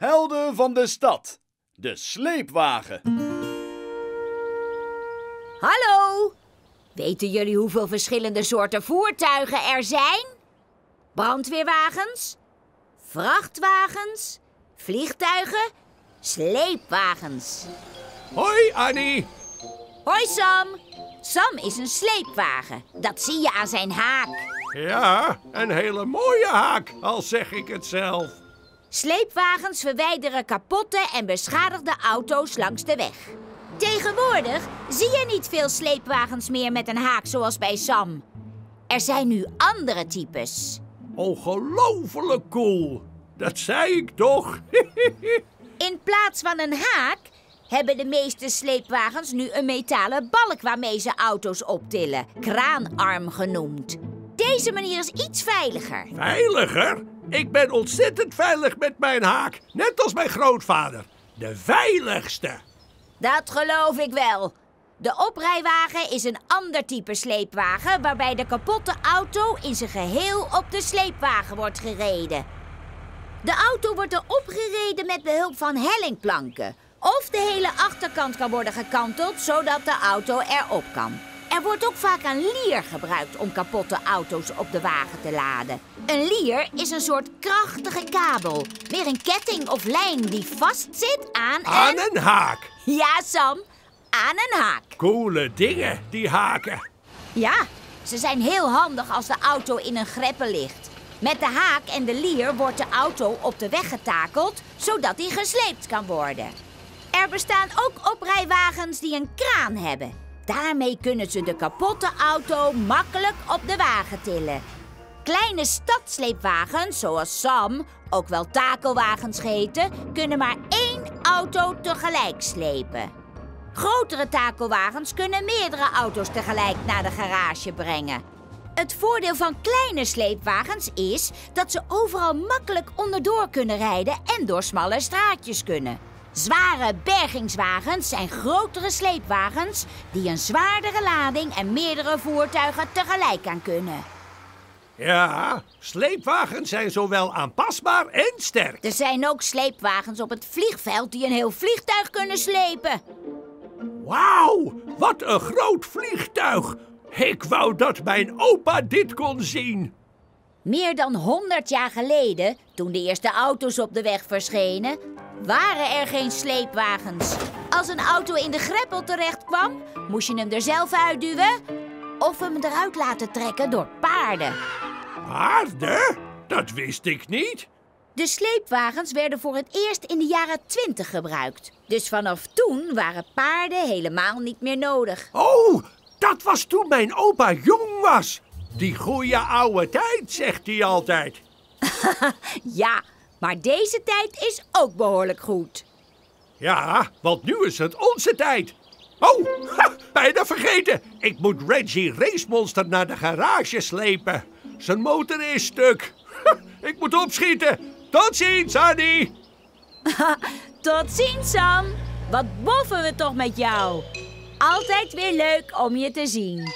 Helden van de stad. De sleepwagen. Hallo! Weten jullie hoeveel verschillende soorten voertuigen er zijn? Brandweerwagens, vrachtwagens, vliegtuigen, sleepwagens. Hoi, Annie. Hoi Sam! Sam is een sleepwagen. Dat zie je aan zijn haak. Ja, een hele mooie haak, al zeg ik het zelf. Sleepwagens verwijderen kapotte en beschadigde auto's langs de weg. Tegenwoordig zie je niet veel sleepwagens meer met een haak zoals bij Sam. Er zijn nu andere types. Ongelooflijk cool. Dat zei ik toch? In plaats van een haak hebben de meeste sleepwagens nu een metalen balk waarmee ze auto's optillen. Kraanarm genoemd. Deze manier is iets veiliger. Veiliger? Ik ben ontzettend veilig met mijn haak. Net als mijn grootvader. De veiligste. Dat geloof ik wel. De oprijwagen is een ander type sleepwagen waarbij de kapotte auto in zijn geheel op de sleepwagen wordt gereden. De auto wordt erop gereden met behulp van hellingplanken. Of de hele achterkant kan worden gekanteld zodat de auto erop kan. Er wordt ook vaak een lier gebruikt om kapotte auto's op de wagen te laden. Een lier is een soort krachtige kabel. Weer een ketting of lijn die vastzit aan Aan een... een haak. Ja, Sam. Aan een haak. Coole dingen, die haken. Ja, ze zijn heel handig als de auto in een greppel ligt. Met de haak en de lier wordt de auto op de weg getakeld, zodat die gesleept kan worden. Er bestaan ook oprijwagens die een kraan hebben. Daarmee kunnen ze de kapotte auto makkelijk op de wagen tillen. Kleine stadsleepwagens, zoals Sam, ook wel takelwagens geheten, kunnen maar één auto tegelijk slepen. Grotere takelwagens kunnen meerdere auto's tegelijk naar de garage brengen. Het voordeel van kleine sleepwagens is dat ze overal makkelijk onderdoor kunnen rijden en door smalle straatjes kunnen. Zware bergingswagens zijn grotere sleepwagens die een zwaardere lading en meerdere voertuigen tegelijk aan kunnen. Ja, sleepwagens zijn zowel aanpasbaar en sterk. Er zijn ook sleepwagens op het vliegveld die een heel vliegtuig kunnen slepen. Wauw, wat een groot vliegtuig. Ik wou dat mijn opa dit kon zien. Meer dan 100 jaar geleden, toen de eerste auto's op de weg verschenen, waren er geen sleepwagens. Als een auto in de greppel terecht kwam, moest je hem er zelf uitduwen of hem eruit laten trekken door paarden. Paarden? Dat wist ik niet. De sleepwagens werden voor het eerst in de jaren 20 gebruikt. Dus vanaf toen waren paarden helemaal niet meer nodig. Oh, dat was toen mijn opa jong was. Die goeie oude tijd, zegt hij altijd. Ja, maar deze tijd is ook behoorlijk goed. Ja, want nu is het onze tijd. Oh, ha, bijna vergeten. Ik moet Reggie Racemonster naar de garage slepen. Zijn motor is stuk. Ik moet opschieten. Tot ziens, Annie. Tot ziens, Sam. Wat boffen we toch met jou. Altijd weer leuk om je te zien.